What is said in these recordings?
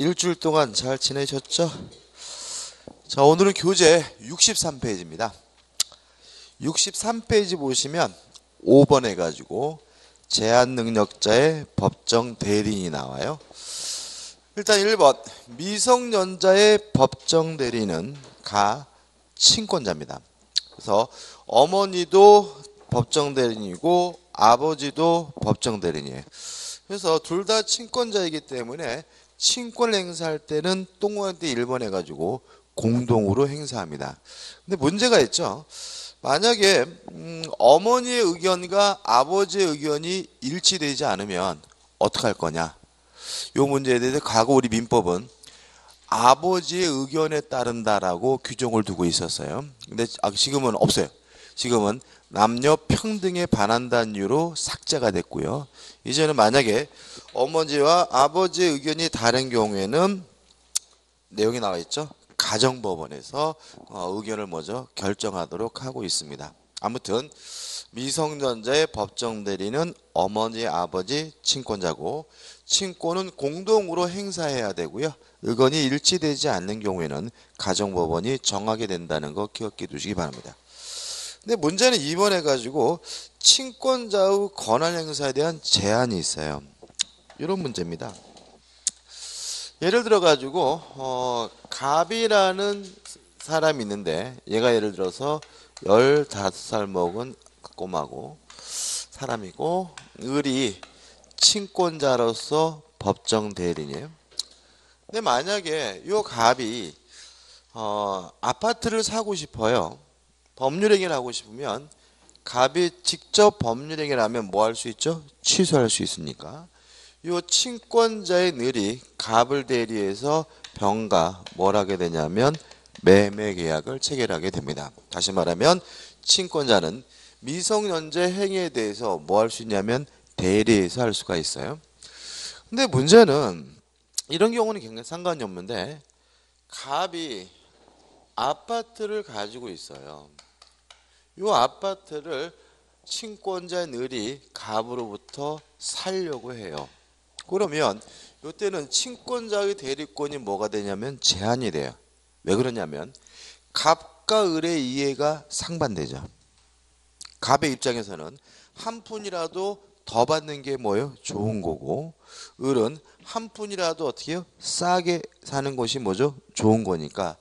일주일 동안 잘 지내셨죠? 자, 오늘은 교재 63페이지입니다. 63페이지 보시면 5번 해가지고 제한 능력자의 법정 대리인이 나와요. 일단 1번 미성년자의 법정 대리인은 가 친권자입니다. 그래서 어머니도 법정 대리인이고 아버지도 법정 대리인이에요. 그래서 둘 다 친권자이기 때문에 친권 행사할 때는 똥원한테 1번 해가지고 공동으로 행사합니다. 근데 문제가 있죠. 만약에 음, 어머니의 의견과 아버지의 의견이 일치되지 않으면 어떻게 할 거냐? 요 문제에 대해서 과거 우리 민법은 아버지의 의견에 따른다라고 규정을 두고 있었어요. 근데 아, 지금은 없어요. 지금은 남녀 평등에 반한다는 이유로 삭제가 됐고요. 이제는 만약에 어머니와 아버지의 의견이 다른 경우에는 내용이 나와 있죠. 가정법원에서 어, 의견을 먼저 결정하도록 하고 있습니다. 아무튼 미성년자의 법정 대리는 어머니, 아버지, 친권자고 친권은 공동으로 행사해야 되고요. 의견이 일치되지 않는 경우에는 가정법원이 정하게 된다는 거 기억해 두시기 바랍니다. 근데 문제는 이번에 가지고 친권자의 권한 행사에 대한 제한이 있어요. 이런 문제입니다. 예를 들어 가지고 어, 갑이라는 사람이 있는데 얘가 예를 들어서 15살 먹은 꼬마고 사람이고 을이 친권자로서 법정 대리인이에요. 근데 만약에 요 갑이 어, 아파트를 사고 싶어요. 법률행위를 하고 싶으면 갑이 직접 법률행위를 하면 뭐 할 수 있죠? 취소할 수 있으니까. 요 친권자의 늘이 갑을 대리해서 병가 뭘 하게 되냐면 매매 계약을 체결하게 됩니다. 다시 말하면 친권자는 미성년자 행위에 대해서 뭐 할 수 있냐면 대리해서 할 수가 있어요. 근데 문제는 이런 경우는 굉장히 상관이 없는데 갑이 아파트를 가지고 있어요. 이 아파트를 친권자의 늘이 갑으로부터 살려고 해요. 그러면 이때는 친권자의 대리권이 뭐가 되냐면 제한이 돼요. 왜 그러냐면 갑과 을의 이해가 상반되죠. 갑의 입장에서는 한 푼이라도 더 받는 게 뭐예요? 좋은 거고 을은 한 푼이라도 어떻게 해요? 싸게 사는 것이 뭐죠? 좋은 거니까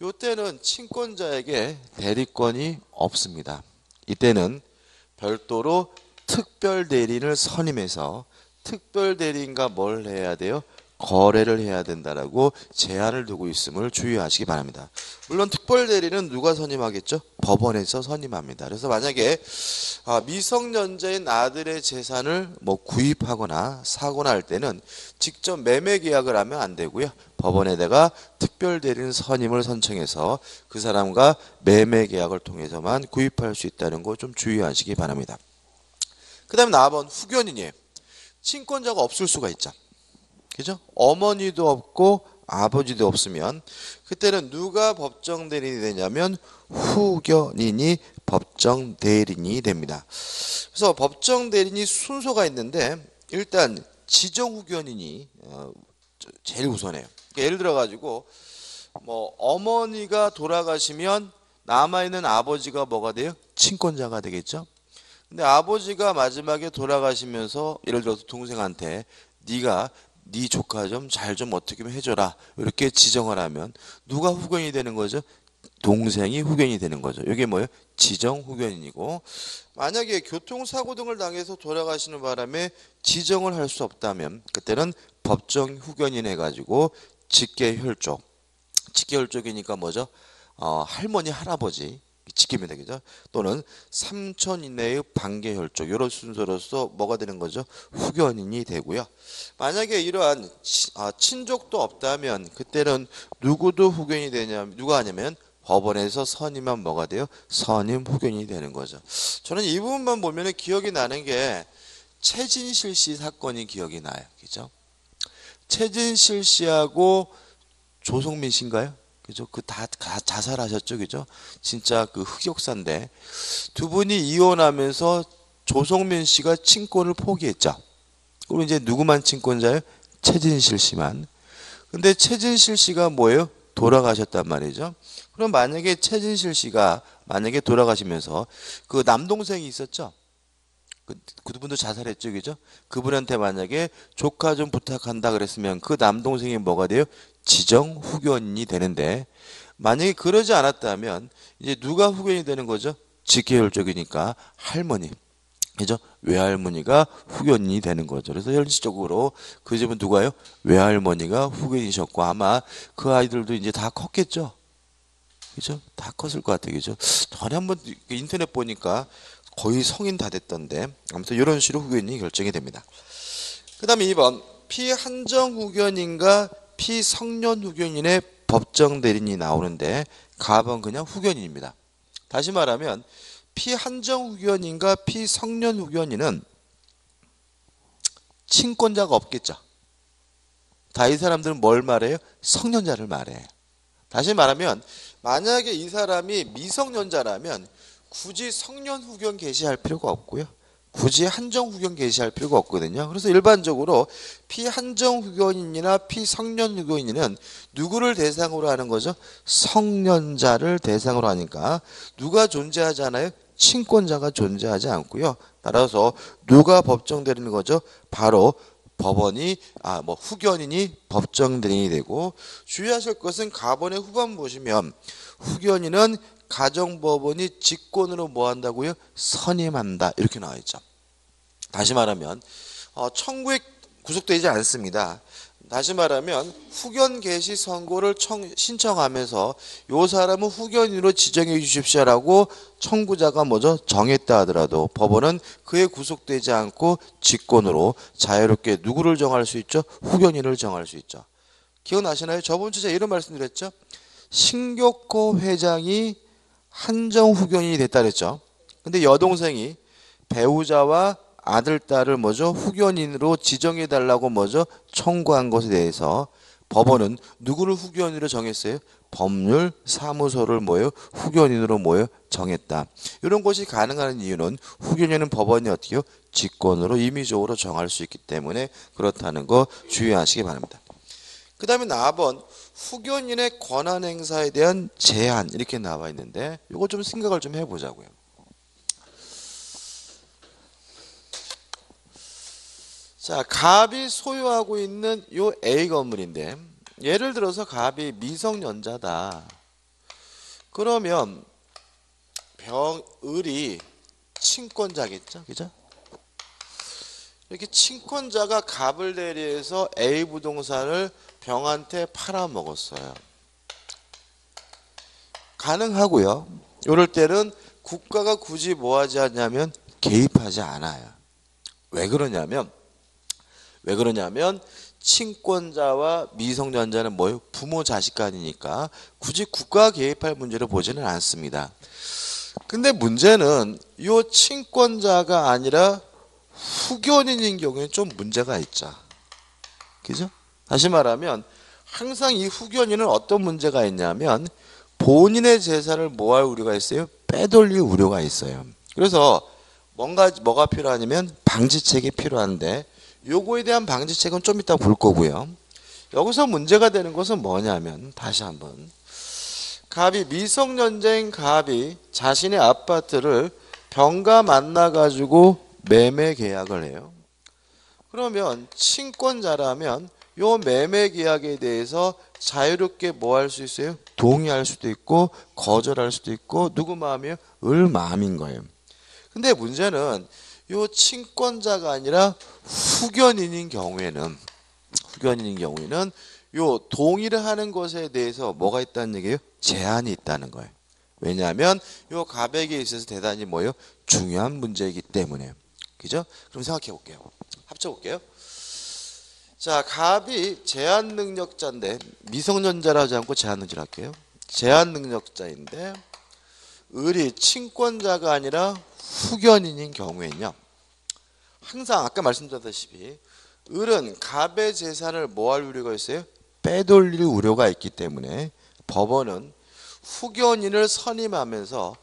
이때는 친권자에게 대리권이 없습니다. 이때는 별도로 특별 대리인을 선임해서 특별 대리인과 뭘 해야 돼요? 거래를 해야 된다라고 제한을 두고 있음을 주의하시기 바랍니다. 물론 특별 대리는 누가 선임하겠죠? 법원에서 선임합니다. 그래서 만약에 아, 미성년자인 아들의 재산을 뭐 구입하거나 사거나 할 때는 직접 매매 계약을 하면 안 되고요. 법원에다가 특별 대리인 선임을 선청해서 그 사람과 매매 계약을 통해서만 구입할 수 있다는 거 좀 주의하시기 바랍니다. 그다음에 4번 후견인이에요. 친권자가 없을 수가 있죠. 그죠? 어머니도 없고 아버지도 없으면 그때는 누가 법정 대리인이 되냐면 후견인이 법정 대리인이 됩니다. 그래서 법정 대리인이 순서가 있는데 일단 지정 후견인이 어, 제일 우선해요. 그러니까 예를 들어 가지고 뭐 어머니가 돌아가시면 남아 있는 아버지가 뭐가 돼요? 친권자가 되겠죠. 근데 아버지가 마지막에 돌아가시면서 예를 들어서 동생한테 네가 네 조카 좀 잘 좀 어떻게 좀 해줘라 이렇게 지정을 하면 누가 후견이 되는 거죠? 동생이 후견이 되는 거죠. 이게 뭐예요? 지정 후견인이고 만약에 교통사고 등을 당해서 돌아가시는 바람에 지정을 할 수 없다면 그때는 법정 후견인 해가지고 직계혈족 직계혈족이니까 뭐죠? 어, 할머니 할아버지 지키면 되겠죠. 또는 삼촌 이내의 반계혈족 이런 순서로서 뭐가 되는 거죠? 후견인이 되고요. 만약에 이러한 아, 친족도 없다면 그때는 누구도 후견이 되냐 누가 하냐면 법원에서 선임만 뭐가 돼요? 선임 후견이 되는 거죠. 저는 이 부분만 보면 기억이 나는 게 최진실 씨 사건이 기억이 나요. 그죠? 최진실 씨하고 조성민 씨인가요? 그죠? 그 다 자살하셨죠, 그죠? 진짜 그 흑역사인데 두 분이 이혼하면서 조성민 씨가 친권을 포기했죠. 그리고 이제 누구만 친권자예요? 최진실 씨만. 근데 최진실 씨가 뭐예요? 돌아가셨단 말이죠. 그럼 만약에 최진실 씨가 만약에 돌아가시면서 그 남동생이 있었죠? 그, 그분도 자살했죠, 그죠? 그분한테 만약에 조카 좀 부탁한다 그랬으면 그 남동생이 뭐가 돼요? 지정 후견인이 되는데 만약에 그러지 않았다면 이제 누가 후견이 되는 거죠? 직계혈족이니까 할머니. 그죠? 외할머니가 후견인이 되는 거죠. 그래서 현실적으로 그 집은 누가요? 외할머니가 후견이셨고 아마 그 아이들도 이제 다 컸겠죠. 그죠? 다 컸을 것 같아요. 그죠? 전에 한번 인터넷 보니까 거의 성인 다 됐던데 아무튼 이런 식으로 후견인이 결정이 됩니다. 그 다음에 2번 피한정 후견인과 피성년 후견인의 법정 대리인이 나오는데 갑은 그냥 후견인입니다. 다시 말하면 피한정 후견인과 피성년 후견인은 친권자가 없겠죠. 다 이 사람들은 뭘 말해요? 성년자를 말해. 다시 말하면 만약에 이 사람이 미성년자라면 굳이 성년 후견 개시할 필요가 없고요. 굳이 한정 후견 개시할 필요가 없거든요. 그래서 일반적으로 피한정 후견인이나 피성년 후견인은 누구를 대상으로 하는 거죠? 성년자를 대상으로 하니까 누가 존재하지 않아요? 친권자가 존재하지 않고요. 따라서 누가 법정되는 거죠? 바로 법원이 아 뭐 후견인이 법정 대리인이 되고 주의하실 것은 가번의 후반 보시면 후견인은 가정법원이 직권으로 뭐 한다고요? 선임한다 이렇게 나와 있죠. 다시 말하면 어, 청구에 구속되지 않습니다. 다시 말하면 후견 개시 선고를 청, 신청하면서 요 사람은 후견인으로 지정해 주십시오라고 청구자가 뭐죠 정했다 하더라도 법원은 그에 구속되지 않고 직권으로 자유롭게 누구를 정할 수 있죠? 후견인을 정할 수 있죠. 기억나시나요? 저번 주제 이런 말씀드렸죠. 신격호 회장이 한정 후견인이 됐다 그랬죠. 근데 여동생이 배우자와 아들 딸을 뭐죠 후견인으로 지정해 달라고 뭐죠 청구한 것에 대해서 법원은 누구를 후견인으로 정했어요? 법률 사무소를 뭐요 후견인으로 뭐요 정했다. 이런 것이 가능한 이유는 후견인은 법원이 어떻게요? 직권으로 임의적으로 정할 수 있기 때문에 그렇다는 거 주의하시기 바랍니다. 그 다음에 4번 후견인의 권한 행사에 대한 제한 이렇게 나와 있는데 이거 좀 생각을 좀 해보자고요. 자, 갑이 소유하고 있는 요 A 건물인데 예를 들어서 갑이 미성년자다. 그러면 병을이 친권자겠죠. 그죠? 이렇게 친권자가 갑을 대리해서 A 부동산을 병한테 팔아먹었어요. 가능하고요. 이럴 때는 국가가 굳이 뭐 하지 않냐면 개입하지 않아요. 왜 그러냐면 왜 그러냐면 친권자와 미성년자는 뭐예요? 부모 자식 간이니까 굳이 국가 개입할 문제를 보지는 않습니다. 근데 문제는 이 친권자가 아니라 후견인인 경우에 좀 문제가 있죠. 그죠? 다시 말하면 항상 이 후견인은 어떤 문제가 있냐면 본인의 재산을 뭐할 우려가 있어요? 빼돌릴 우려가 있어요. 그래서 뭔가 뭐가 필요하냐면 방지책이 필요한데 요거에 대한 방지책은 좀 이따 볼 거고요. 여기서 문제가 되는 것은 뭐냐면 다시 한번 갑이 미성년자인 갑이 자신의 아파트를 병가 만나 가지고 매매 계약을 해요. 그러면 친권자라면 요 매매 계약에 대해서 자유롭게 뭐 할 수 있어요? 동의할 수도 있고 거절할 수도 있고 누구 마음이에요? 을 마음인 거예요. 근데 문제는 요 친권자가 아니라 후견인인 경우에는 후견인인 경우에는 요 동의를 하는 것에 대해서 뭐가 있다는 얘기예요? 제한이 있다는 거예요. 왜냐하면 요 가백에 있어서 대단히 뭐예요? 중요한 문제이기 때문에. 그죠? 그럼 생각해 볼게요. 합쳐 볼게요. 자, 갑이 제한 능력자인데 미성년자라 하지 않고 제한 능력자 할게요. 제한 능력자인데 을이 친권자가 아니라 후견인인 경우에는요. 항상 아까 말씀드렸다시피 을은 갑의 재산을 뭐할 우려가 있어요? 빼돌릴 우려가 있기 때문에 법원은 후견인을 선임하면서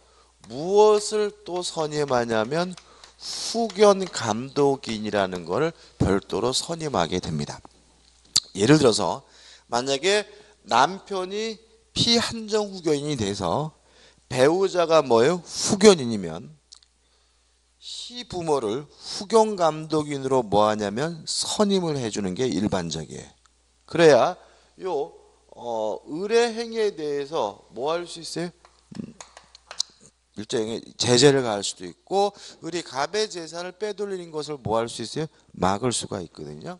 무엇을 또 선임하냐면 후견 감독인이라는 것을 별도로 선임하게 됩니다. 예를 들어서 만약에 남편이 피한정 후견인이 돼서 배우자가 뭐예요? 후견인이면 시부모를 후견 감독인으로 뭐 하냐면 선임을 해주는 게 일반적이에요. 그래야 요 어, 의뢰 행위에 대해서 뭐 할 수 있어요? 음, 일종의 제재를 가할 수도 있고 의리 갑의 재산을 빼돌리는 것을 뭐 할 수 있어요? 막을 수가 있거든요.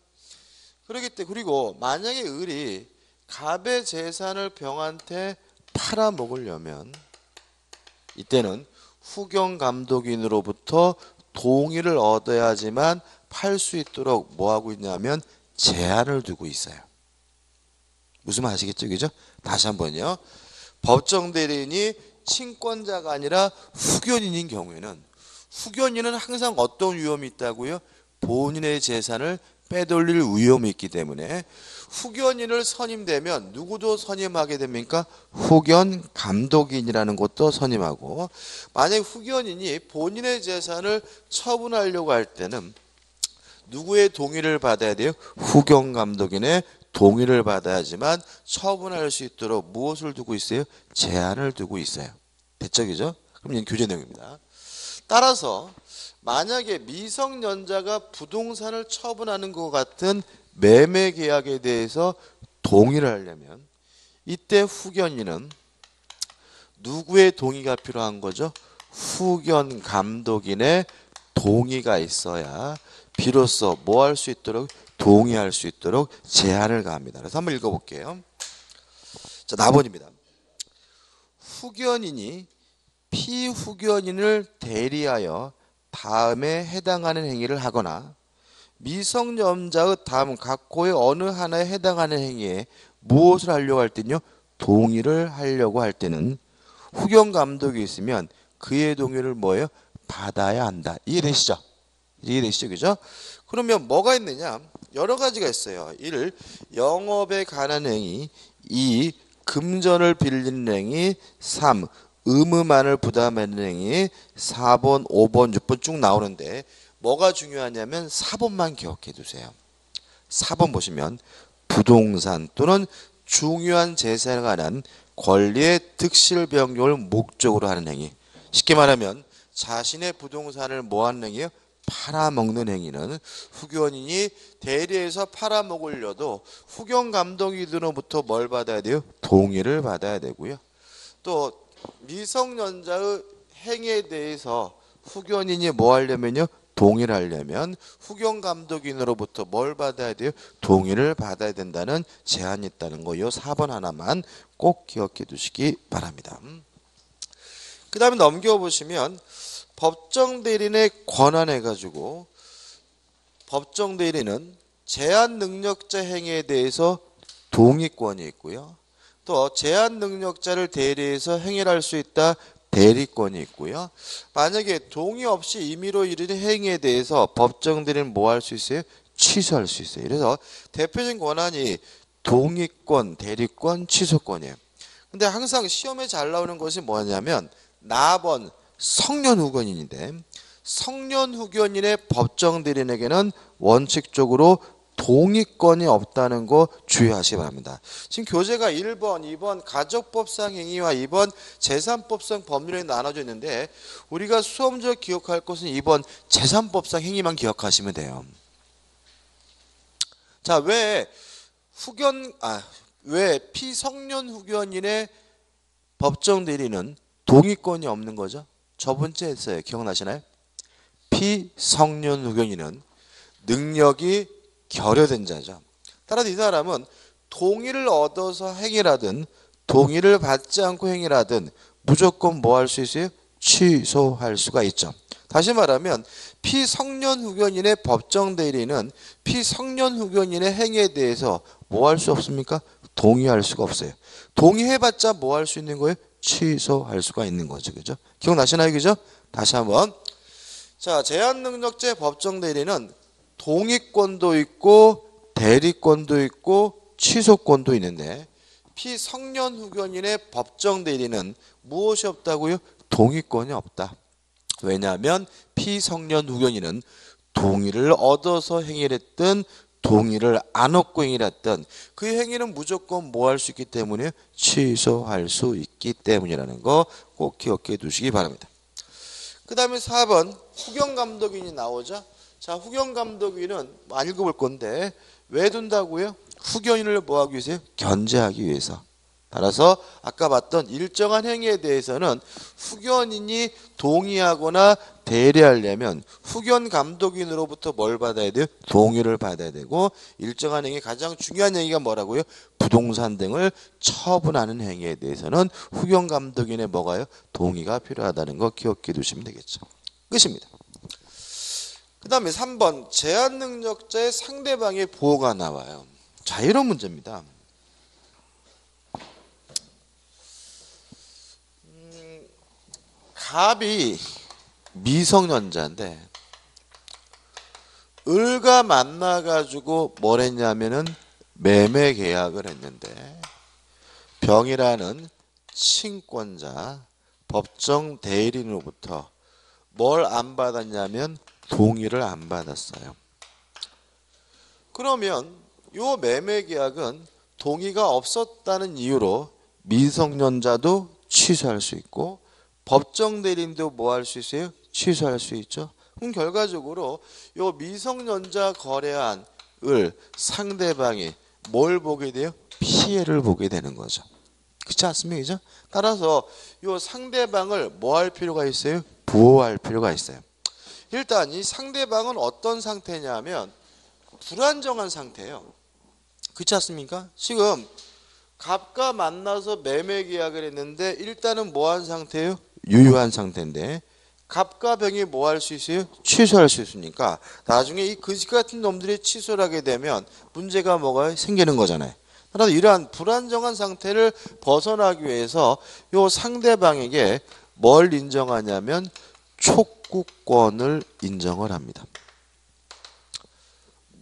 그렇기 때문에 그리고 만약에 을이 갑의 재산을 병한테 팔아먹으려면 이때는 후경 감독인으로부터 동의를 얻어야지만 팔 수 있도록 뭐 하고 있냐면 제한을 두고 있어요. 무슨 말 아시겠죠? 그죠? 다시 한번요. 법정 대리인이 친권자가 아니라 후견인인 경우에는 후견인은 항상 어떤 위험이 있다고요? 본인의 재산을 빼돌릴 위험이 있기 때문에 후견인을 선임되면 누구도 선임하게 됩니까? 후견 감독인이라는 것도 선임하고 만약 후견인이 본인의 재산을 처분하려고 할 때는 누구의 동의를 받아야 돼요? 후견 감독인의 동의를 받아야지만 처분할 수 있도록 무엇을 두고 있어요? 제한을 두고 있어요. 그죠? 그럼 이제 교재 내용입니다. 따라서 만약에 미성년자가 부동산을 처분하는 것 같은 매매 계약에 대해서 동의를 하려면 이때 후견인은 누구의 동의가 필요한 거죠? 후견 감독인의 동의가 있어야 비로소 뭐 할 수 있도록 동의할 수 있도록 제한을 가합니다. 그래서 한번 읽어볼게요. 자, 나번입니다. 후견인이 피후견인을 대리하여 다음에 해당하는 행위를 하거나 미성년자의 다음 각호의 어느 하나에 해당하는 행위에 무엇을 하려고 할 때는요 동의를 하려고 할 때는 후견 감독이 있으면 그의 동의를 뭐예요 받아야 한다 이해되시죠 이해되시죠 그죠 그러면 뭐가 있느냐 여러 가지가 있어요 1. 영업에 관한 행위 2. 금전을 빌리는 행위 3. 의무만을 부담하는 행위 4번 5번 6번 쭉 나오는데 뭐가 중요하냐면 4번만 기억해 두세요 4번 보시면 부동산 또는 중요한 재산에 관한 권리의 득실 변경을 목적으로 하는 행위 쉽게 말하면 자신의 부동산을 뭐하는 행위요? 팔아먹는 행위는 후견인이 대리해서 팔아먹으려도 후견 감독이들로부터 뭘 받아야 돼요? 동의를 받아야 되고요. 또 미성년자의 행위에 대해서 후견인이 뭐 하려면요? 동의를 하려면 후견 감독인으로부터 뭘 받아야 돼요? 동의를 받아야 된다는 제한이 있다는 거. 요 4번 하나만 꼭 기억해 두시기 바랍니다. 그 다음에 넘겨보시면 법정 대리인의 권한해 가지고 법정 대리는 제한 능력자 행위에 대해서 동의권이 있고요. 또 제한 능력자를 대리해서 행위를 할 수 있다 대리권이 있고요. 만약에 동의 없이 임의로 이르는 행위에 대해서 법정 대리는 뭐 할 수 있어요? 취소할 수 있어요. 그래서 대표적인 권한이 동의권, 대리권, 취소권이에요. 근데 항상 시험에 잘 나오는 것이 뭐냐면 나번 성년 후견인인데 성년 후견인의 법정 대리인에게는 원칙적으로 동의권이 없다는 거 주의하시기 바랍니다. 지금 교재가 1번, 2번 가족법상 행위와 2번 재산법상 법률에 나눠져 있는데 우리가 수험적 기억할 것은 2번 재산법상 행위만 기억하시면 돼요. 자, 왜 후견 아, 왜 피성년 후견인의 법정 대리는 동의권이 없는 거죠? 저번주에 했어요. 기억나시나요? 피성년 후견인은 능력이 결여된 자죠. 따라서 이 사람은 동의를 얻어서 행위라든 동의를 받지 않고 행위라든 무조건 뭐 할 수 있어요? 취소할 수가 있죠. 다시 말하면 피성년 후견인의 법정 대리는 피성년 후견인의 행위에 대해서 뭐 할 수 없습니까? 동의할 수가 없어요. 동의해봤자 뭐 할 수 있는 거예요? 취소할 수가 있는 거죠. 그죠? 기억나시나요? 그죠? 다시 한번. 자, 제한능력제 법정 대리는 동의권도 있고 대리권도 있고 취소권도 있는데 피성년 후견인의 법정 대리는 무엇이 없다고요? 동의권이 없다. 왜냐하면 피성년 후견인은 동의를 얻어서 행위를 했든 동의를 안 얻고 행위를 했던 그 행위는 무조건 뭐 할 수 있기 때문에 취소할 수 있기 때문이라는 거 꼭 기억해 두시기 바랍니다. 그 다음에 4번 후견감독인이 나오죠. 자 후견 감독인은 안 읽어볼 건데 왜 둔다고요? 후견인을 뭐 하기 위해서요? 견제하기 위해서. 따라서 아까 봤던 일정한 행위에 대해서는 후견인이 동의하거나 대리하려면 후견 감독인으로부터 뭘 받아야 돼요? 동의를 받아야 되고 일정한 행위 가장 중요한 행위가 뭐라고요? 부동산 등을 처분하는 행위에 대해서는 후견 감독인의 뭐가요? 동의가 필요하다는 거 기억해 두시면 되겠죠. 끝입니다. 그 다음에 3번 제한 능력자의 상대방의 보호가 나와요. 자 이런 문제입니다. 갑이 미성년자인데 을과 만나가지고 뭘 했냐면은 매매 계약을 했는데 병이라는 친권자 법정 대리인으로부터 뭘 안 받았냐면 동의를 안 받았어요. 그러면 요 매매 계약은 동의가 없었다는 이유로 미성년자도 취소할 수 있고 법정 대리인도 뭐 할 수 있어요? 취소할 수 있죠. 그럼 결과적으로 요 미성년자 거래한 을 상대방이 뭘 보게 돼요? 피해를 보게 되는 거죠. 그렇지 않습니까? 그죠? 따라서 요 상대방을 뭐 할 필요가 있어요? 보호할 필요가 있어요. 일단 이 상대방은 어떤 상태냐면 불안정한 상태예요. 그렇지 않습니까? 지금 갑과 만나서 매매 계약을 했는데 일단은 뭐한 상태예요? 유효한 상태인데 갑과 병이 뭐 할 수 있어요? 취소할 수 있으니까 나중에 이 거지 같은 놈들이 취소를 하게 되면 문제가 뭐가 생기는 거잖아요. 따라서 이러한 불안정한 상태를 벗어나기 위해서 요 상대방에게 뭘 인정하냐면 촉 구권을 인정을 합니다.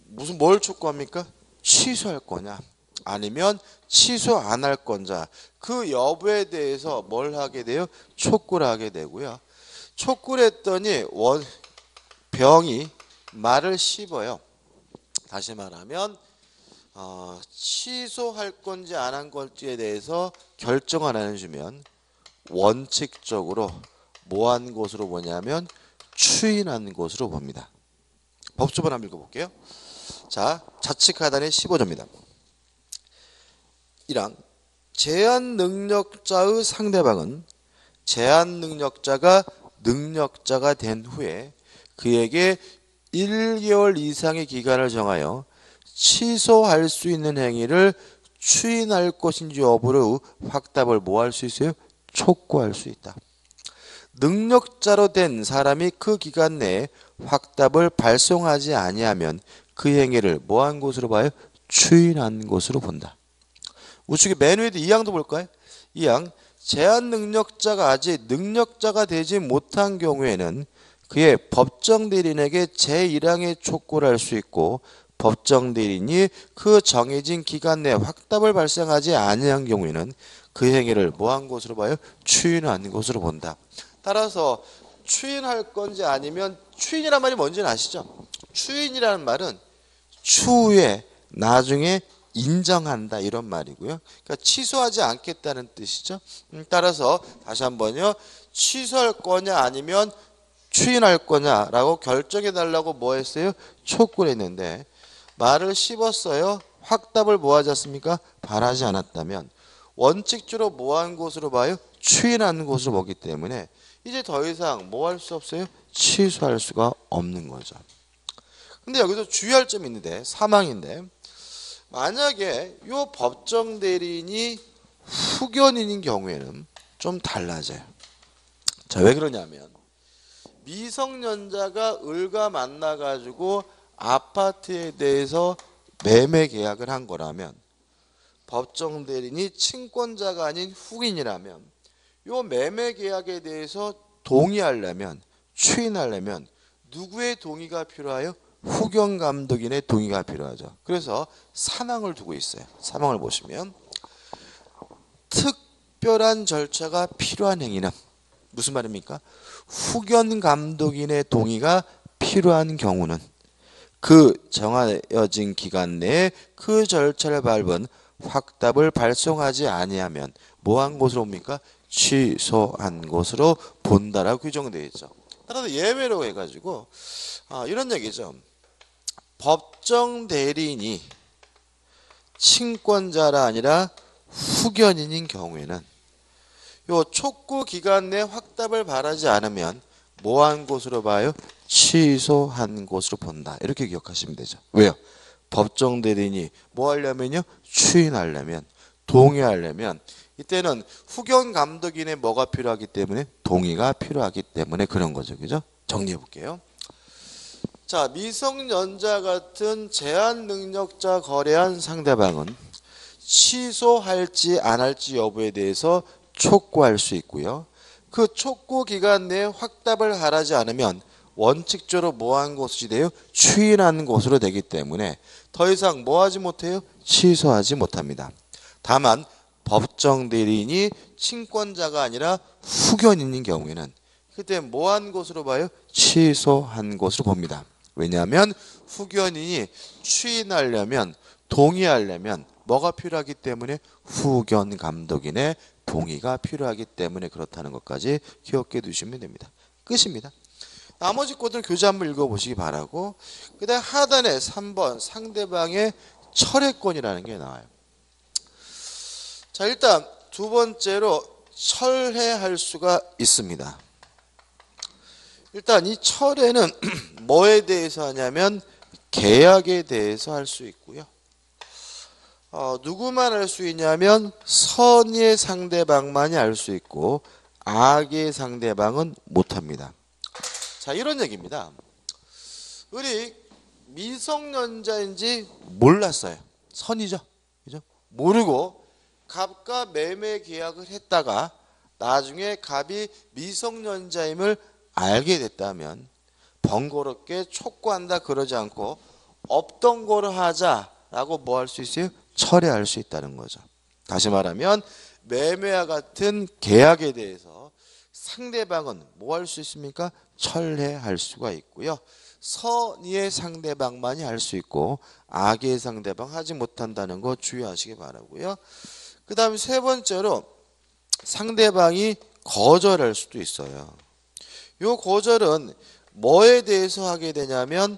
무슨 뭘 촉구합니까? 취소할 거냐? 아니면 취소 안 할 건자 그 여부에 대해서 뭘 하게 돼요? 촉구를 하게 되고요. 촉구를 했더니 원 병이 말을 씹어요. 다시 말하면 어, 취소할 건지 안 한 건지에 대해서 결정을 안 해주면 원칙적으로 뭐한 것으로 보냐면 추인한 것으로 봅니다. 법조본 한번 읽어볼게요. 자, 자칙하단의 15조입니다. 1항 제한 능력자의 상대방은 제한 능력자가 능력자가 된 후에 그에게 1개월 이상의 기간을 정하여 취소할 수 있는 행위를 추인할 것인지 여부를 확답을 뭐 할 수 있어요? 촉구할 수 있다. 능력자로 된 사람이 그 기간 내에 확답을 발송하지 아니하면 그 행위를 뭐한 것으로 봐요? 추인한 것으로 본다. 우측에 맨 위에도 이 항도 볼까요? 이 항. 제한 능력자가 아직 능력자가 되지 못한 경우에는 그의 법정 대리인에게 제1항의 촉구를 할 수 있고 법정 대리인이 그 정해진 기간 내에 확답을 발생하지 아니한 경우에는 그 행위를 뭐한 것으로 봐요? 추인한 것으로 본다. 따라서 추인할 건지 아니면 추인이란 말이 뭔지는 아시죠? 추인이라는 말은 추후에 나중에 인정한다 이런 말이고요. 그러니까 취소하지 않겠다는 뜻이죠. 음, 따라서 다시 한번요. 취소할 거냐 아니면 추인할 거냐라고 결정해 달라고 뭐 했어요? 촉구를 했는데 말을 씹었어요. 확답을 뭐 하지 않습니까? 바라지 않았다면 원칙적으로 뭐한 것으로 봐요? 추인하는 것으로 보기 때문에 이제 더 이상 뭐 할 수 없어요? 취소할 수가 없는 거죠. 근데 여기서 주의할 점이 있는데 사망인데 만약에 이 법정 대리인이 후견인인 경우에는 좀 달라져요. 자, 왜 그러냐면 미성년자가 을과 만나 가지고 아파트에 대해서 매매 계약을 한 거라면 법정 대리인이 친권자가 아닌 후인이라면 이 매매 계약에 대해서 동의하려면 추인하려면 누구의 동의가 필요하여 후견 감독인의 동의가 필요하죠. 그래서 사망을 두고 있어요. 사망을 보시면 특별한 절차가 필요한 행위는 무슨 말입니까? 후견 감독인의 동의가 필요한 경우는 그 정하여진 기간 내에 그 절차를 밟은 확답을 발송하지 아니하면 뭐한 것으로 옵니까? 취소한 것으로 본다라고 규정되어 있죠. 따라서 예외로 해가지고 아, 이런 얘기죠. 법정 대리인이 친권자라 아니라 후견인인 경우에는 요 촉구 기간 내 확답을 바라지 않으면 뭐 한 것으로 봐요? 취소한 것으로 본다. 이렇게 기억하시면 되죠. 왜요? 법정 대리인이 뭐 하려면요? 추인하려면 동의하려면 이때는 후견 감독인의 뭐가 필요하기 때문에 동의가 필요하기 때문에 그런 거죠. 그죠? 정리해 볼게요. 자, 미성년자 같은 제한 능력자 거래한 상대방은 취소할지 안 할지 여부에 대해서 촉구할 수 있고요. 그 촉구 기간 내에 확답을 하라지 않으면 원칙적으로 뭐한 것이 돼요? 추인한 것으로 되기 때문에 더 이상 뭐하지 못해요? 취소하지 못합니다. 다만 법정 대리인이 친권자가 아니라 후견인인 경우에는 그때 뭐한 것으로 봐요? 취소한 것으로 봅니다. 왜냐하면 후견인이 추인하려면 동의하려면 뭐가 필요하기 때문에 후견 감독인의 동의가 필요하기 때문에 그렇다는 것까지 기억해 두시면 됩니다. 끝입니다. 나머지 것들 교재 한번 읽어보시기 바라고 그 다음 하단에 3번 상대방의 철회권이라는 게 나와요. 자 일단 두 번째로 철회할 수가 있습니다. 일단 이 철회는 뭐에 대해서 하냐면 계약에 대해서 할 수 있고요. 어, 누구만 할 수 있냐면 선의 상대방만이 알 수 있고 악의 상대방은 못합니다. 자 이런 얘기입니다. 우리 미성년자인지 몰랐어요. 선이죠. 그죠? 모르고 갑과 매매 계약을 했다가 나중에 갑이 미성년자임을 알게 됐다면 번거롭게 촉구한다 그러지 않고 없던 거를 하자라고 뭐 할 수 있어요? 철회할 수 있다는 거죠. 다시 말하면 매매와 같은 계약에 대해서 상대방은 뭐 할 수 있습니까? 철회할 수가 있고요. 선의의 상대방만이 할 수 있고 악의 상대방 하지 못한다는 거 주의하시기 바라고요. 그 다음 세 번째로 상대방이 거절할 수도 있어요. 요 거절은 뭐에 대해서 하게 되냐면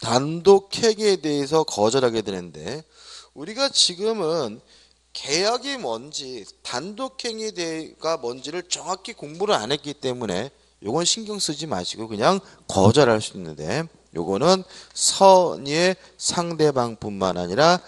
단독 회계에 대해서 거절하게 되는데 우리가 지금은 계약이 뭔지 단독행위가 뭔지를 정확히 공부를 안 했기 때문에 요건 신경 쓰지 마시고 그냥 거절할 수 있는데 요거는 선의 상대방뿐만 아니라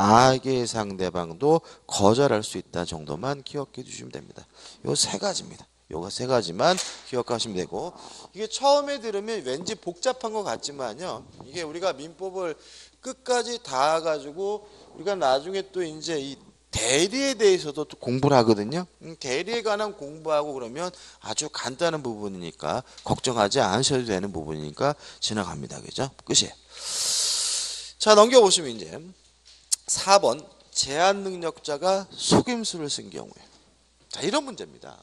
악의 상대방도 거절할 수 있다 정도만 기억해 주시면 됩니다. 요 세 가지입니다. 요거 세 가지만 기억하시면 되고 이게 처음에 들으면 왠지 복잡한 것 같지만요. 이게 우리가 민법을 끝까지 다 가지고 우리가 나중에 또 이제 이 대리에 대해서도 또 공부를 하거든요. 음, 대리에 관한 공부하고 그러면 아주 간단한 부분이니까 걱정하지 않으셔도 되는 부분이니까 지나갑니다. 그죠? 끝이에요. 자, 넘겨보시면 이제 4번 제한 능력자가 속임수를 쓴 경우에 자, 이런 문제입니다.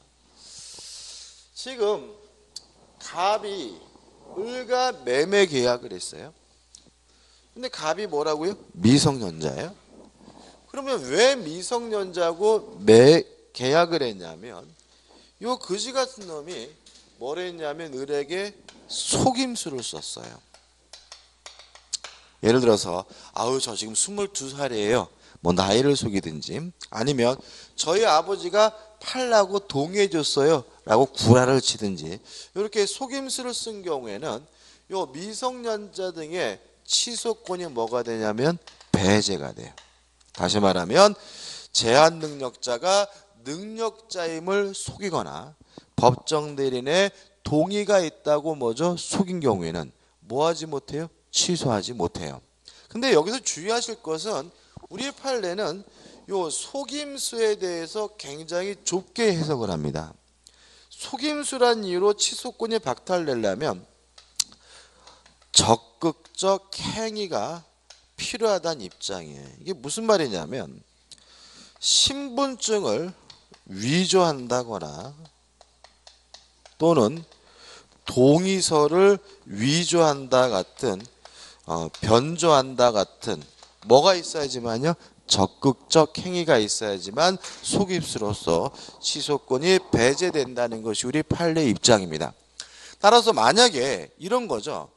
지금 갑이 을과 매매 계약을 했어요. 근데 갑이 뭐라고요? 미성년자예요. 그러면 왜 미성년자고 매 계약을 했냐면 요 거지 같은 놈이 뭘 했냐면 을에게 속임수를 썼어요. 예를 들어서 아우 저 지금 22살이에요. 뭐 나이를 속이든지 아니면 저희 아버지가 팔라고 동의해 줬어요. 라고 구라를 치든지 이렇게 속임수를 쓴 경우에는 요 미성년자 등의 취소권이 뭐가 되냐면 배제가 돼요. 다시 말하면 제한 능력자가 능력자임을 속이거나 법정 대리인의 동의가 있다고 뭐죠? 속인 경우에는 뭐 하지 못해요? 취소하지 못해요. 근데 여기서 주의하실 것은 우리 판례는 요 속임수에 대해서 굉장히 좁게 해석을 합니다. 속임수란 이유로 취소권이 박탈되려면 적극적 행위가 필요하다는 입장이에요. 이게 무슨 말이냐면 신분증을 위조한다거나 또는 동의서를 위조한다 같은 어, 변조한다 같은 뭐가 있어야지만요 적극적 행위가 있어야지만 속임수로서 취소권이 배제된다는 것이 우리 판례 입장입니다. 따라서 만약에 이런 거죠.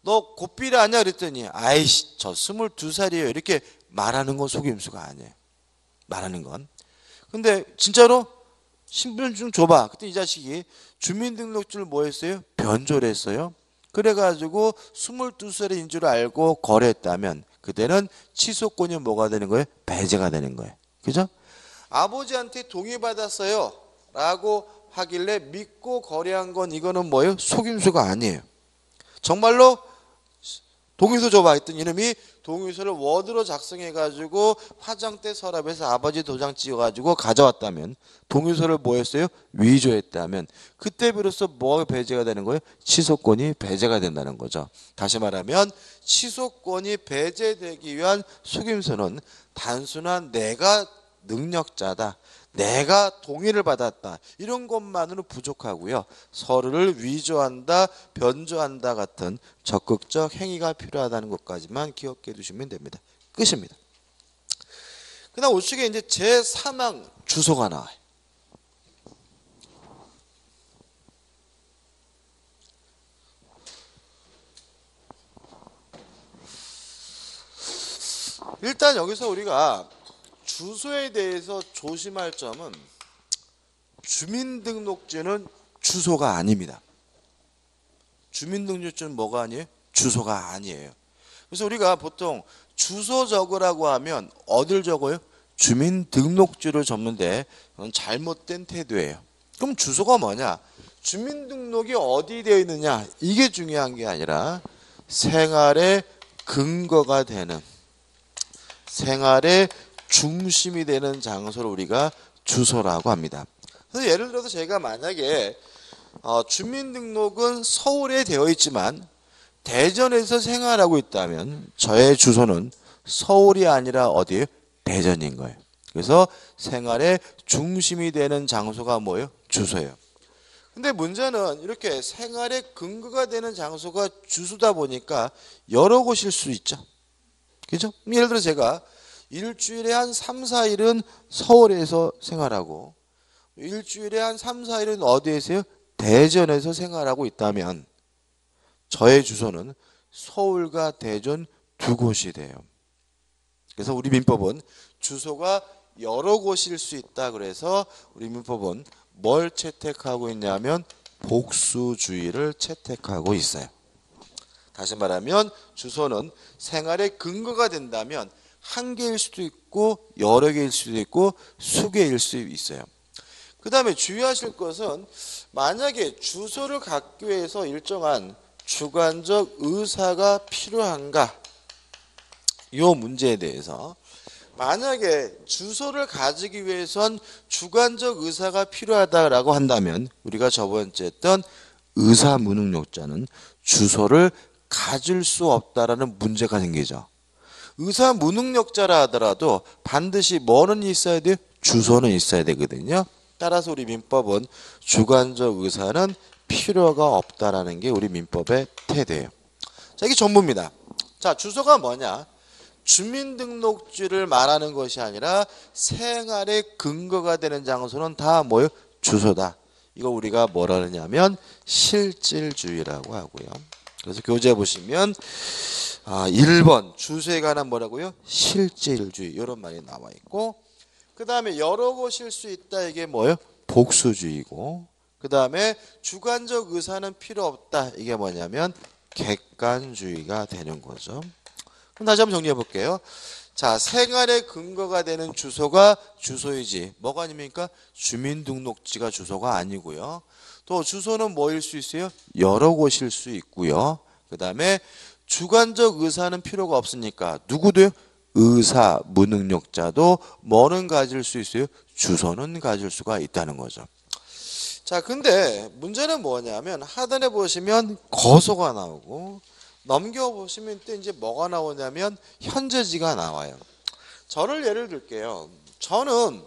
너 고삐리 아냐 그랬더니 아이씨 저 22살이에요 이렇게 말하는 건 속임수가 아니에요. 말하는 건. 근데 진짜로 신분증 줘봐. 그때 이 자식이 주민등록증을 뭐 했어요? 변조를 했어요. 그래가지고 22살인 줄 알고 거래했다면 그때는 취소권이 뭐가 되는 거예요? 배제가 되는 거예요. 그죠? 아버지한테 동의받았어요. 라고 하길래 믿고 거래한 건 이거는 뭐예요? 속임수가 아니에요. 정말로 동의서 줘봐 했던 이놈이 동의서를 워드로 작성해가지고 화장대 서랍에서 아버지 도장 찍어가지고 가져왔다면 동의서를 뭐 했어요? 위조했다면 그때 비로소 뭐가 배제가 되는 거예요? 취소권이 배제가 된다는 거죠. 다시 말하면 취소권이 배제되기 위한 속임수는 단순한 내가 능력자다. 내가 동의를 받았다. 이런 것만으로 부족하고요. 서류를 위조한다, 변조한다 같은 적극적 행위가 필요하다는 것까지만 기억해 두시면 됩니다. 끝입니다. 그다음 우측에 이제 제3항 주소가 나와요. 일단 여기서 우리가 주소에 대해서 조심할 점은 주민등록증은 주소가 아닙니다. 주민등록증은 뭐가 아니에요? 주소가 아니에요. 그래서 우리가 보통 주소 적으라고 하면 어딜 적어요? 주민등록증을 적는데 그건 잘못된 태도예요. 그럼 주소가 뭐냐? 주민등록이 어디 되어 있느냐? 이게 중요한 게 아니라 생활의 근거가 되는 생활의 중심이 되는 장소를 우리가 주소라고 합니다. 그래서 예를 들어서 제가 만약에 어, 주민등록은 서울에 되어 있지만 대전에서 생활하고 있다면 저의 주소는 서울이 아니라 어디에 대전인 거예요. 그래서 생활의 중심이 되는 장소가 뭐예요? 주소예요. 근데 문제는 이렇게 생활의 근거가 되는 장소가 주소다 보니까 여러 곳일 수 있죠. 그죠? 예를 들어 제가 일주일에 한 3, 4일은 서울에서 생활하고 일주일에 한 3, 4일은 어디에서요? 대전에서 생활하고 있다면 저의 주소는 서울과 대전 두 곳이 돼요. 그래서 우리 민법은 주소가 여러 곳일 수 있다 그래서 우리 민법은 뭘 채택하고 있냐면 복수주의를 채택하고 있어요. 다시 말하면 주소는 생활의 근거가 된다면 한 개일 수도 있고 여러 개일 수도 있고 수개일 수 있어요. 그 다음에 주의하실 것은 만약에 주소를 갖기 위해서 일정한 주관적 의사가 필요한가 이 문제에 대해서 만약에 주소를 가지기 위해선 주관적 의사가 필요하다라고 한다면 우리가 저번째 했던 의사 무능력자는 주소를 가질 수 없다라는 문제가 생기죠. 의사 무능력자라 하더라도 반드시 뭐는 있어야 돼요? 주소는 있어야 되거든요. 따라서 우리 민법은 주관적 의사는 필요가 없다라는 게 우리 민법의 태도예요. 자, 이게 전부입니다. 자, 주소가 뭐냐? 주민등록지를 말하는 것이 아니라 생활의 근거가 되는 장소는 다 뭐요? 주소다. 이거 우리가 뭐라 하냐면 실질주의라고 하고요. 그래서 교재 보시면 아, 1번 주소에 관한 뭐라고요? 실질주의 이런 말이 나와 있고 그 다음에 여러 곳일 수 있다 이게 뭐예요? 복수주의고 그 다음에 주관적 의사는 필요 없다 이게 뭐냐면 객관주의가 되는 거죠. 그럼 다시 한번 정리해 볼게요. 자, 생활의 근거가 되는 주소가 주소이지. 뭐가 아닙니까? 주민등록지가 주소가 아니고요. 또 주소는 뭐일 수 있어요? 여러 곳일 수 있고요. 그 다음에 주관적 의사는 필요가 없으니까 누구도요? 의사, 무능력자도 뭐는 가질 수 있어요? 주소는 가질 수가 있다는 거죠. 자, 근데 문제는 뭐냐면 하단에 보시면 거소가 나오고 넘겨 보시면 또 이제 뭐가 나오냐면 현재지가 나와요. 저를 예를 들게요. 저는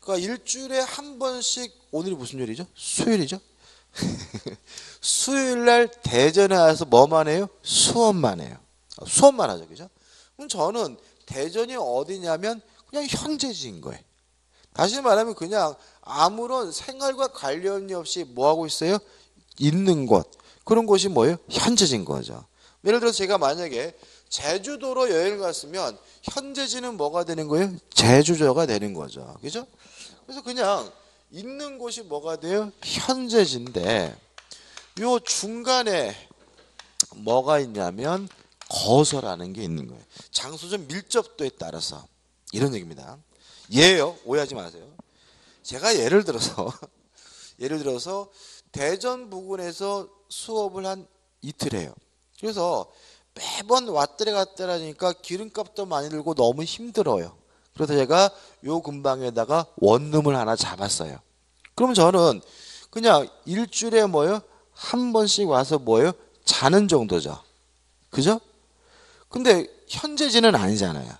그 일주일에 한 번씩 오늘이 무슨 요일이죠? 수요일이죠? 수요일 날 대전에 와서 뭐만 해요? 수업만 해요. 수업만 하죠. 그죠? 그럼 저는 대전이 어디냐면 그냥 현재지인 거예요. 다시 말하면 그냥 아무런 생활과 관련이 없이 뭐 하고 있어요? 있는 곳. 그런 곳이 뭐예요? 현재진 거죠. 예를 들어 제가 만약에 제주도로 여행을 갔으면 현재지는 뭐가 되는 거예요? 제주도가 되는 거죠. 그죠? 그래서 그냥 있는 곳이 뭐가 돼요? 현재지인데 요 중간에 뭐가 있냐면 거서라는 게 있는 거예요. 장소적 밀접도에 따라서 이런 얘기입니다. 예요. 오해하지 마세요. 제가 예를 들어서 예를 들어서 대전 부근에서 수업을 한 이틀 해요. 그래서 매번 왔더래 갔더래 하니까 기름값도 많이 들고 너무 힘들어요. 그래서 제가 요 근방에다가 원룸을 하나 잡았어요. 그럼 저는 그냥 일주일에 뭐요? 한 번씩 와서 뭐요? 자는 정도죠. 그죠? 근데 현재지는 아니잖아요.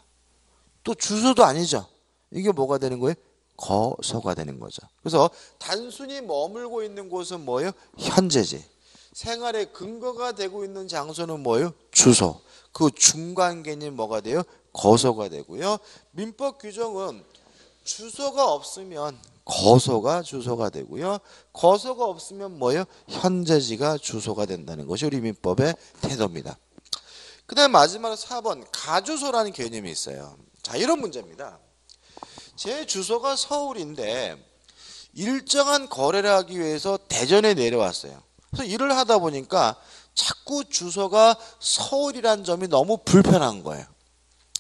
또 주소도 아니죠. 이게 뭐가 되는 거예요? 거소가 되는 거죠. 그래서 단순히 머물고 있는 곳은 뭐예요? 현재지. 생활의 근거가 되고 있는 장소는 뭐예요? 주소. 그 중간 개념 뭐가 돼요? 거소가 되고요. 민법 규정은 주소가 없으면 거소가 주소가 되고요. 거소가 없으면 뭐예요? 현재지가 주소가 된다는 것이 우리 민법의 태도입니다. 그 다음 마지막으로 4번 가주소라는 개념이 있어요. 자 이런 문제입니다. 제 주소가 서울인데 일정한 거래를 하기 위해서 대전에 내려왔어요. 그래서 일을 하다 보니까 자꾸 주소가 서울이란 점이 너무 불편한 거예요.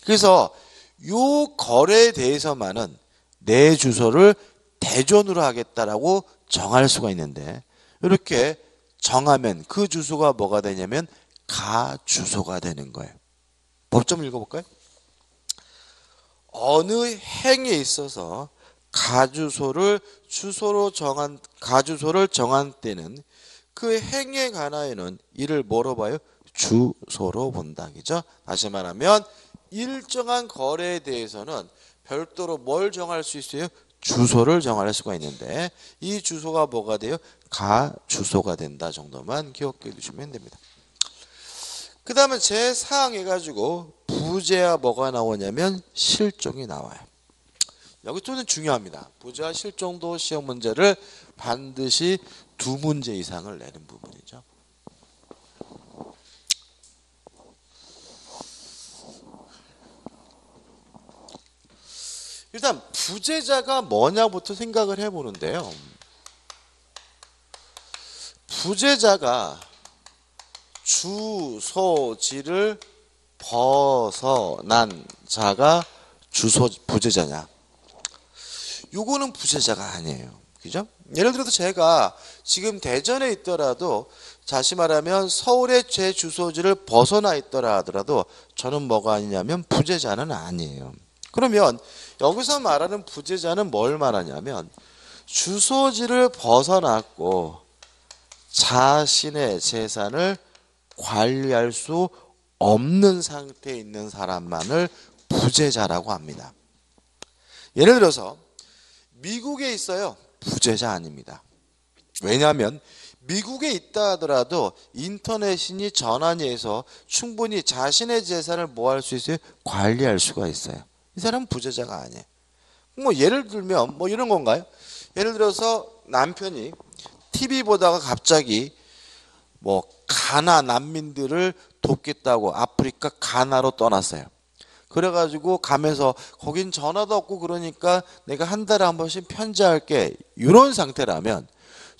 그래서 요 거래에 대해서만은 내 주소를 대전으로 하겠다라고 정할 수가 있는데 이렇게 정하면 그 주소가 뭐가 되냐면 가 주소가 되는 거예요. 법좀 읽어볼까요? 어느 행에 있어서 가주소를 주소로 정한 가주소를 정한 때는 그 행에 관하여는 이를 뭐로 봐요? 주소로 본다. 그죠? 다시 말하면 일정한 거래에 대해서는 별도로 뭘 정할 수 있어요? 주소를 정할 수가 있는데 이 주소가 뭐가 돼요? 가 주소가 된다 정도만 기억해 두시면 됩니다. 그 다음에 제4항 해가지고 부재와 뭐가 나오냐면 실종이 나와요. 여기 좀 중요합니다. 부재와 실종도 시험 문제를 반드시 두 문제 이상을 내는 부분이죠. 일단 부재자가 뭐냐부터 생각을 해보는데요. 부재자가 주소지를 벗어난 자가 주소 부재자냐? 요거는 부재자가 아니에요. 그죠? 예를 들어서 제가 지금 대전에 있더라도 다시 말하면 서울의 제 주소지를 벗어나 있더라 하더라도 저는 뭐가 아니냐면 부재자는 아니에요. 그러면 여기서 말하는 부재자는 뭘 말하냐면 주소지를 벗어났고 자신의 재산을 관리할 수 없는 상태에 있는 사람만을 부재자라고 합니다. 예를 들어서 미국에 있어요. 부재자 아닙니다. 왜냐하면 미국에 있다 하더라도 인터넷이니 전화니 해서 충분히 자신의 재산을 뭐 할 수 있어요? 관리할 수가 있어요. 이 사람은 부재자가 아니에요. 뭐 예를 들면 뭐 이런 건가요? 예를 들어서 남편이 TV 보다가 갑자기 뭐 가나 난민들을 돕겠다고 아프리카 가나로 떠났어요. 그래가지고 가면서 거긴 전화도 없고 그러니까 내가 한 달에 한 번씩 편지할게 이런 상태라면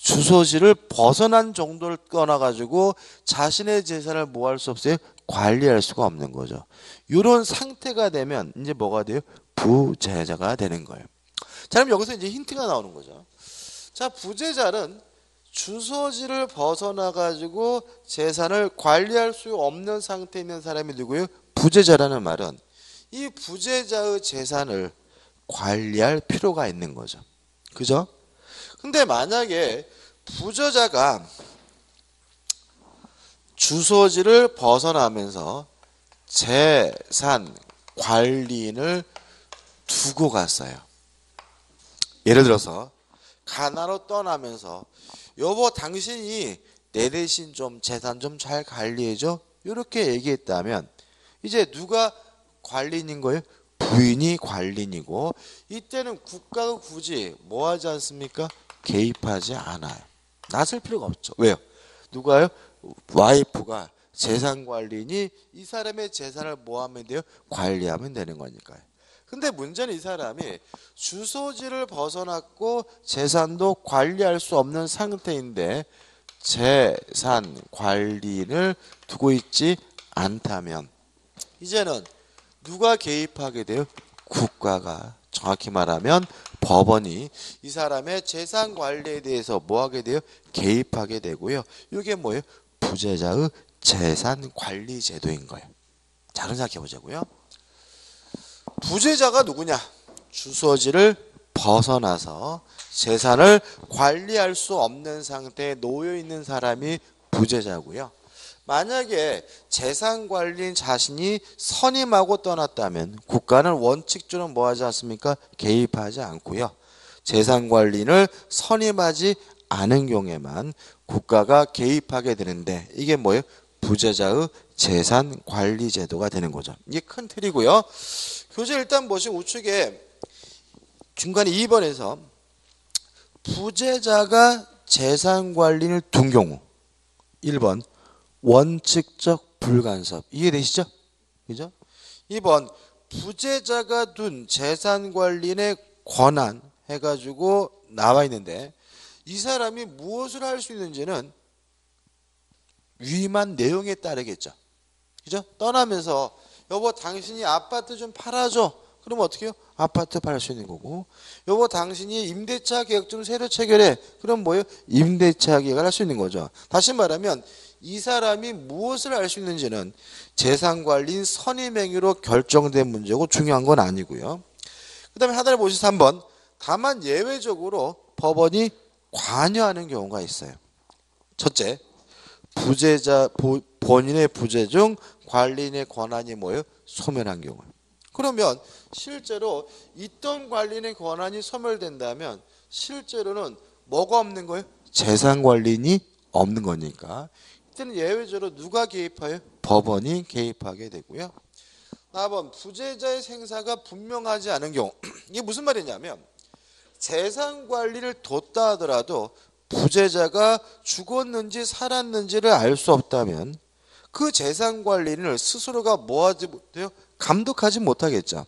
주소지를 벗어난 정도를 떠나가지고 자신의 재산을 뭐 할 수 없어요? 관리할 수가 없는 거죠. 이런 상태가 되면 이제 뭐가 돼요? 부재자가 되는 거예요. 자, 그럼 여기서 이제 힌트가 나오는 거죠. 자, 부재자는 주소지를 벗어나 가지고 재산을 관리할 수 없는 상태에 있는 사람이 누구예요? 부재자라는 말은 이 부재자의 재산을 관리할 필요가 있는 거죠. 그죠? 근데 만약에 부재자가 주소지를 벗어나면서 재산 관리인을 두고 갔어요. 예를 들어서 가나로 떠나면서 여보 당신이 내 대신 좀 재산 좀 잘 관리해줘. 이렇게 얘기했다면 이제 누가 관리인인 거예요? 부인이 관리인이고 이때는 국가가 굳이 뭐 하지 않습니까? 개입하지 않아요. 나설 필요가 없죠. 왜요? 누가요? 와이프가 재산 관리인이 이 사람의 재산을 뭐 하면 돼요? 관리하면 되는 거니까요. 근데 문제는 이 사람이 주소지를 벗어났고 재산도 관리할 수 없는 상태인데 재산 관리인을 두고 있지 않다면 이제는 누가 개입하게 돼요? 국가가 정확히 말하면 법원이 이 사람의 재산 관리에 대해서 뭐 하게 돼요? 개입하게 되고요. 이게 뭐예요? 부재자의 재산 관리 제도인 거예요. 자, 그럼 생각해 보자고요. 부재자가 누구냐? 주소지를 벗어나서 재산을 관리할 수 없는 상태에 놓여 있는 사람이 부재자고요. 만약에 재산 관리인 자신이 선임하고 떠났다면 국가는 원칙적으로 뭐 하지 않습니까? 개입하지 않고요. 재산 관리인을 선임하지 않은 경우에만 국가가 개입하게 되는데 이게 뭐예요? 부재자의 재산 관리 제도가 되는 거죠. 이게 큰 틀이고요. 교재 일단 보시면 우측에 중간에 2번에서 부재자가 재산 관리를 둔 경우 1번 원칙적 불간섭 이해되시죠? 그죠? 2번 부재자가 둔 재산 관리인의 권한 해가지고 나와 있는데 이 사람이 무엇을 할 수 있는지는 위만 내용에 따르겠죠. 그죠? 떠나면서 여보 당신이 아파트 좀 팔아줘. 그러면 어떻게 해요? 아파트 팔 수 있는 거고. 여보 당신이 임대차 계약 좀 새로 체결해. 그럼 뭐예요? 임대차 계약을 할 수 있는 거죠. 다시 말하면 이 사람이 무엇을 할수 있는지는 재산 관리인 선임 행위로 결정된 문제고 중요한 건 아니고요. 그 다음에 하단을 보시죠. 3번. 다만 예외적으로 법원이 관여하는 경우가 있어요. 첫째, 부재자 본인의 부재 중 관리인의 권한이 뭐예요? 소멸한 경우. 그러면 실제로 있던 관리인의 권한이 소멸된다면 실제로는 뭐가 없는 거예요? 재산 관리인이 없는 거니까. 이때는 예외적으로 누가 개입하여? 법원이 개입하게 되고요. 4번 부재자의 생사가 분명하지 않은 경우 이게 무슨 말이냐면 재산 관리를 뒀다 하더라도 부재자가 죽었는지 살았는지를 알 수 없다면 그 재산 관리를 스스로가 뭐하지 못해요? 감독하지 못하겠죠.